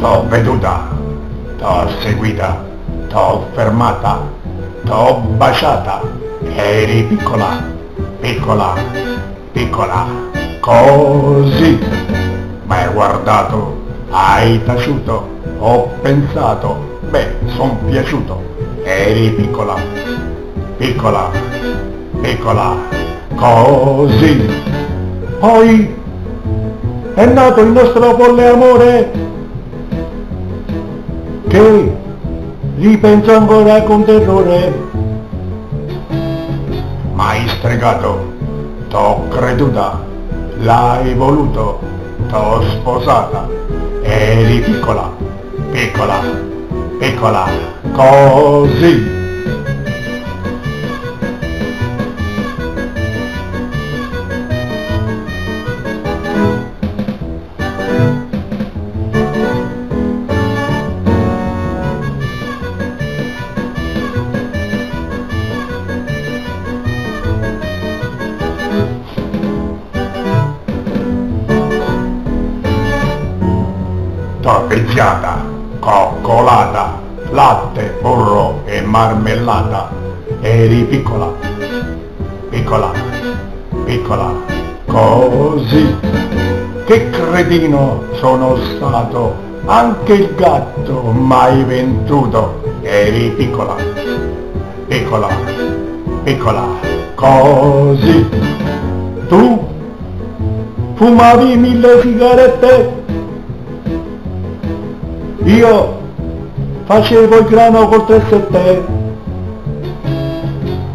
T'ho veduta, t'ho seguita, t'ho fermata, t'ho baciata, eri piccola, piccola, piccola, così. M'hai guardato, hai taciuto, ho pensato, beh, son piaciuto, eri piccola, piccola, piccola, così. Poi è nato il nostro folle amore che ripenso ancora con terrore. M'hai stregato, t'ho creduta, l'hai voluto, t'ho sposata, eri piccola, piccola, piccola, così. torpeggiata, coccolata, latte, burro e marmellata. Eri piccola, piccola, piccola, così. Che cretino sono stato, anche il gatto mai venduto. Eri piccola, piccola, piccola, così. Tu fumavi mille sigarette io facevo il grano col 3-7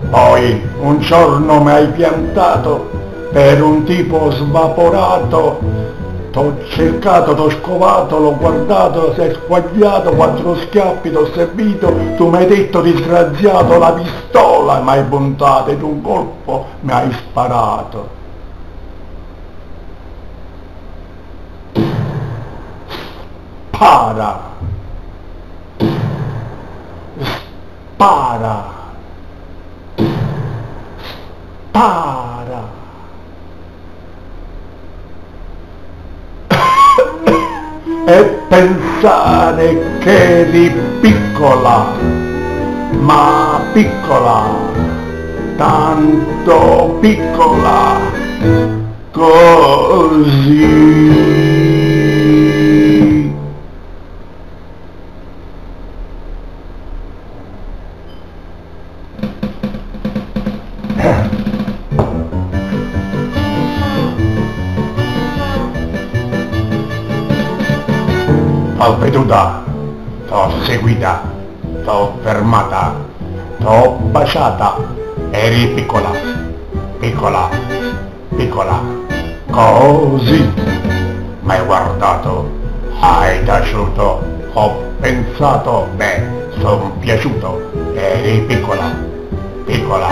poi un giorno mi hai piantato per un tipo svaporato t'ho cercato, t'ho scovato, l'ho guardato, sei squagliato, quattro schiaffi t'ho servito, tu mi hai detto disgraziato la pistola, mi hai puntato ed un colpo mi hai sparato. Spara! Spara! Spara! e pensare che eri piccola, ma piccola, tanto piccola, così. T'ho veduta, t'ho seguita, t'ho fermata, t'ho baciata, eri piccola, piccola, piccola, così. M'hai guardato, hai taciuto, ho pensato, beh, son piaciuto, eri piccola, piccola,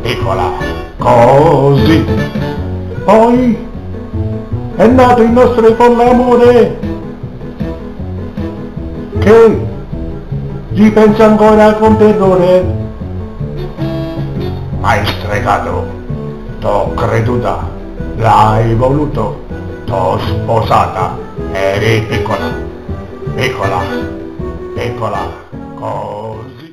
piccola, così. Poi è nato il nostro folle che gli penso ancora con terrore. Hai stregato, t'ho creduta, l'hai voluto, t'ho sposata, eri piccola, piccola, piccola, con...